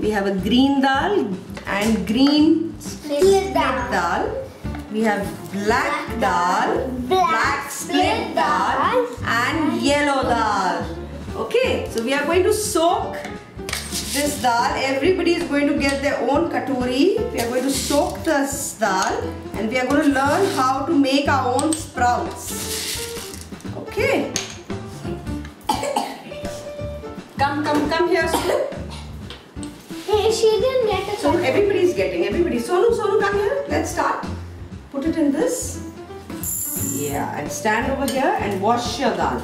We have a green dal and green Split dal. dal. We have black dal, black split dal, and yellow dal. Okay, so we are going to soak this dal. Everybody is going to get their own katori. We are going to soak this dal and we are going to learn how to make our own sprouts. Okay. Come, come, come here, Sonu. Hey, she didn't get a So everybody's getting, everybody. Sonu, Sonu, come here. Let's start. Put it in this. Yeah, and stand over here and wash your dal.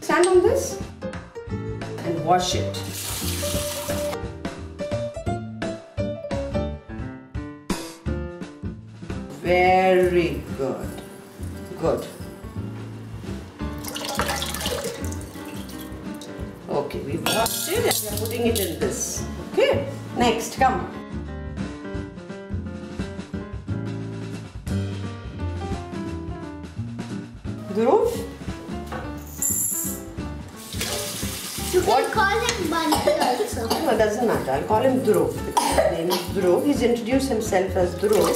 Stand on this and wash it. Very good. Good. Okay, we've washed it and we're putting it in this. Okay, next, come. Dhruv, You can call him Bunny also. no, it doesn't matter. I'll call him Dhruv because his name is Dhruv. He's introduced himself as Dhruv.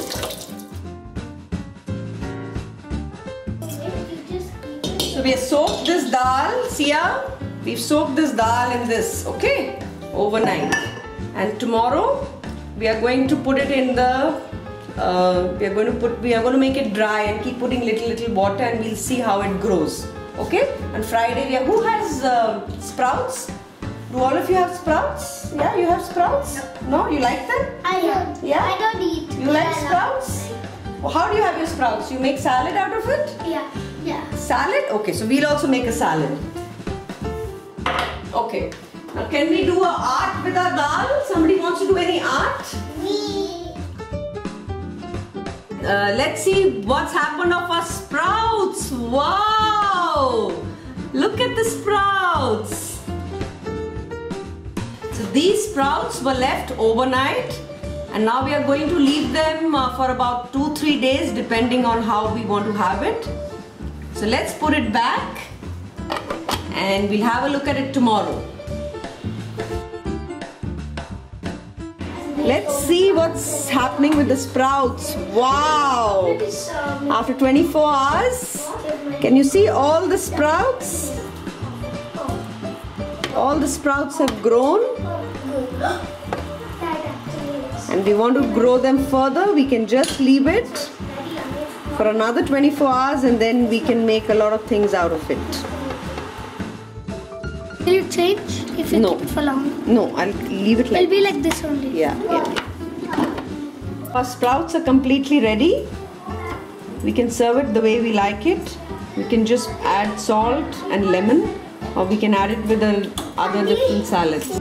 So we have soaked this dal, Sia. We've soaked this dal in this, okay, overnight. And tomorrow we are going to put it in the. Uh, we are going to put. We are going to make it dry and keep putting little little water, and we'll see how it grows. Okay. And Friday we are. Who has uh, sprouts? Do all of you have sprouts? Yeah, you have sprouts. No, you like them? I don't. Yeah? I don't eat. You like sprouts? Well, how do you have your sprouts? You make salad out of it? Yeah. Yeah. Salad? Okay, so we'll also make a salad. Okay. Now can we do a art with our dal? Somebody wants to do any art? Me. Uh, let's see what's happened of our sprouts. Wow! Look at the sprouts. So these sprouts were left overnight and now we are going to leave them uh, for about 2-3 days depending on how we want to have it. So let's put it back and we'll have a look at it tomorrow. Let's see what's happening with the sprouts. Wow! After 24 hours, can you see all the sprouts? All the sprouts have grown and we want to grow them further. We can just leave it for another 24 hours and then we can make a lot of things out of it. Will you change if you No. keep it for long? No, I'll leave it like It'll be like this only. Yeah, yeah. Our sprouts are completely ready. We can serve it the way we like it. We can just add salt and lemon or we can add it with a, other different salads.